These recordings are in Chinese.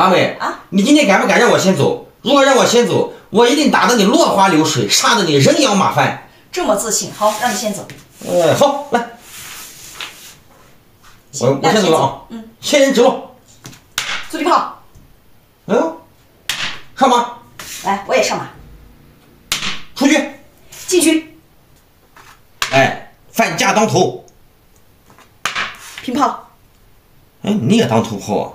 八妹啊，你今天敢不敢让我先走？如果让我先走，我一定打得你落花流水，杀得你人仰马翻。这么自信，好，让你先走。呃，好，来，我我先走了啊，嗯，先人指路。速地炮，哎呦，上马，来，我也上马，出去，进去，哎，反架当头。平炮，哎，你也当头炮啊？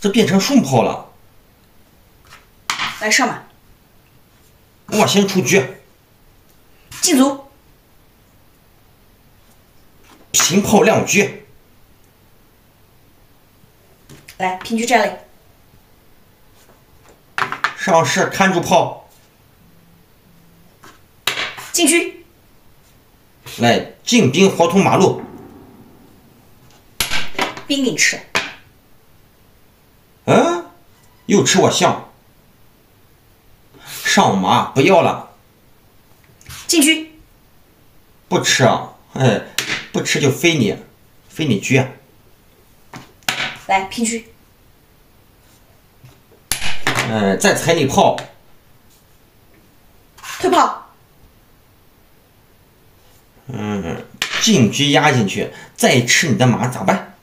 这变成顺炮了。来上马，我先出局，进卒，平炮亮局。来平局站垒，上士看住炮，禁区，来进兵活通马路。兵给你吃，嗯，又吃我象。上马不要了，禁区，不吃啊！哎，不吃就飞你，飞你局。来平局，哎，再踩你炮，退炮，嗯，进车压进去，再吃你的马咋办？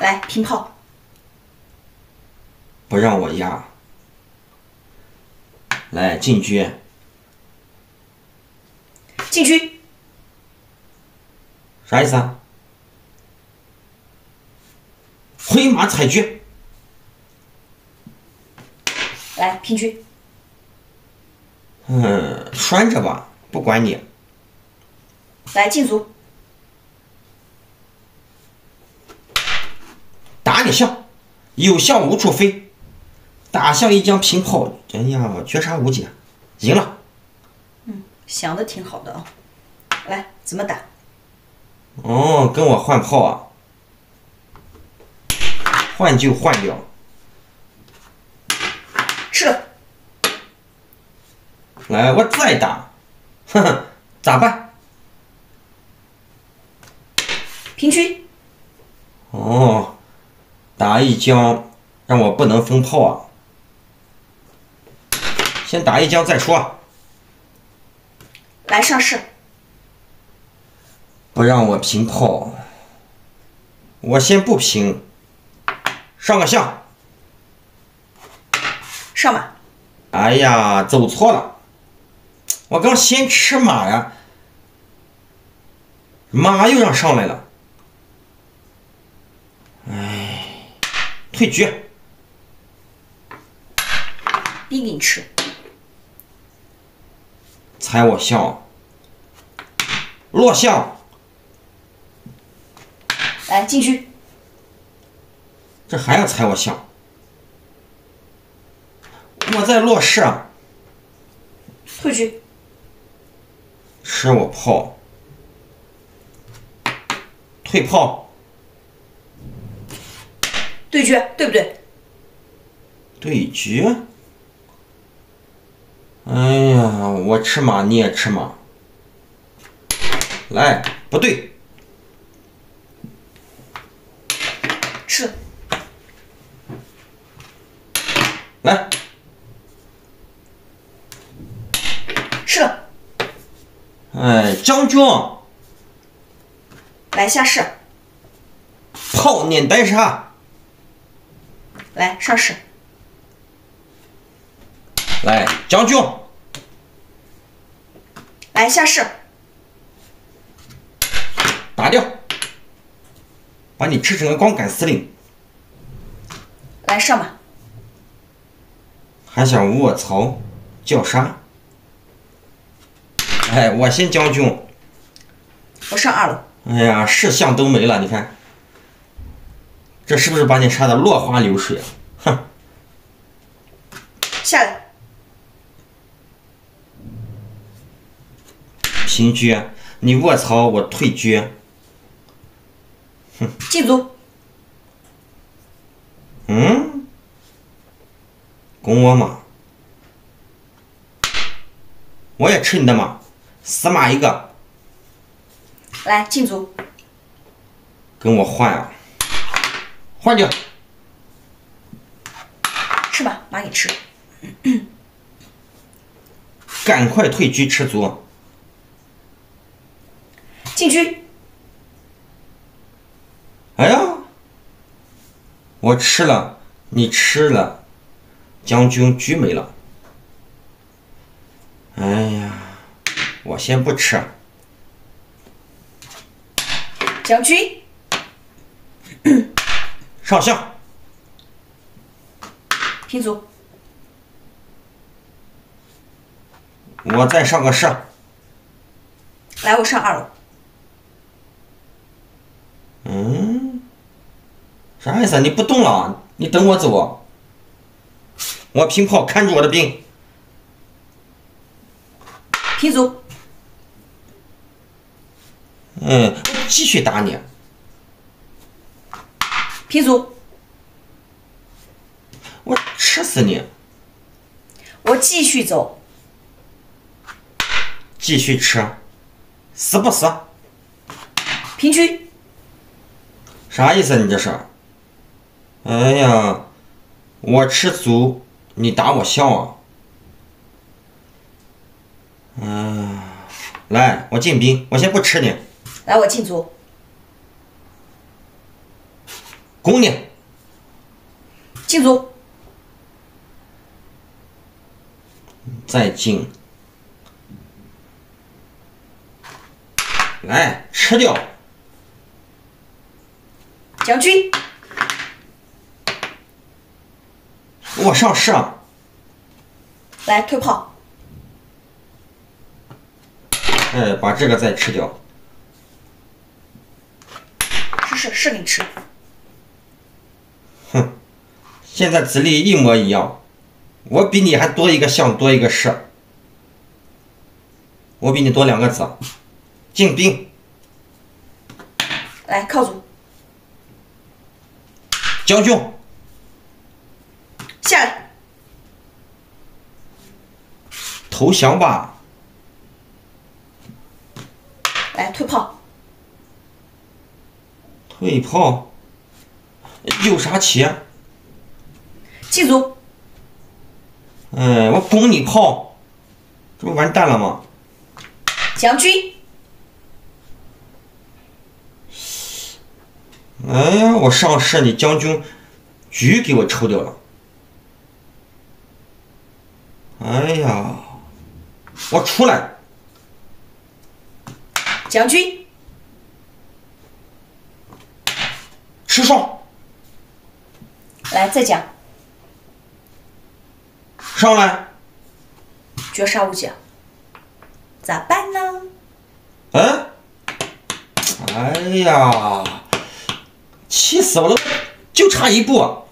来平炮，不让我压，来进局，禁区，啥意思啊？回马踩车，来平车，嗯，拴着吧，不管你。来进卒，打你象，有象无处飞，打象一将平炮，哎呀，绝杀无解，赢了。嗯想的挺好的啊。来怎么打？哦，跟我换炮啊？换就换掉，吃了，来，我再打，哼哼，咋办？平局，哦，打一将，让我不能封炮啊。先打一将再说，来上士，不让我平炮，我先不平，上个象。上马，哎呀，走错了，我刚先吃马呀，马又让上来了，哎，退局，兵给你吃，踩我象，落象，来禁区，这还要踩我象，我在落士啊，退局，吃我炮，退炮，对决，对不对？对局。哎呀，我吃马你也吃马，来，不对，吃，来，吃。了，哎，将军，来下士，炮撵单杀，来上士，来，将军，来下士，打掉，把你吃成个光杆司令，来上吧，还想卧槽叫杀？哎，我先将军，我上二楼，哎呀，士相都没了，你看，这是不是把你杀的落花流水啊？哼，下来，平局，你卧槽，我退局，进卒，嗯，拱我马，我也吃你的马，死马一个，来进卒，跟我换啊！换掉。吃吧，马给吃。赶快退车吃卒。进去。哎呀，我吃了，你吃了，将军车没了。哎呀，我先不吃。将军，上象。平卒。我再上个士。来，我上二楼。啥意思？你不动了？你等我走。我平炮看住我的兵。平卒。嗯，继续打你。平卒。我吃死你！我继续走。继续吃，死不死？平车。啥意思？你这是？哎呀，我吃卒，你打我象啊！嗯，来，我进兵，我先不吃你。来，我进卒。攻你。进卒。再进。来，吃掉。将军，我上士。来，退炮。哎，把这个再吃掉。是是是，你吃。哼，现在子力一模一样，我比你还多一个象，多一个士。我比你多两个子。进兵，来靠左，将军下来，投降吧，来退炮，退炮，有啥棋？进卒，哎，我攻你炮，这不完蛋了吗？将军。哎呀，我上士，你将军局给我抽掉了。哎呀，我出来，将军吃双，来再讲，上来，绝杀无解，咋办呢？嗯，哎呀！气死我了！就差一步。